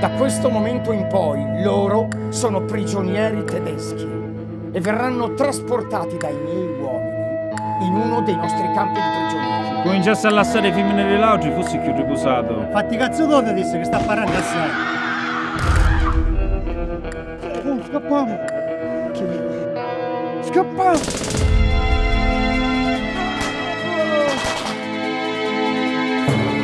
Da questo momento in poi loro sono prigionieri tedeschi e verranno trasportati dai miei uomini in uno dei nostri campi di prigionieri. Cominciasse a lasciare i film nelle lauge fossi più riposato. Fatti cazzo d'odio disse che sta parlando assai. Oh, scappiamo! Scappiamo! Oh.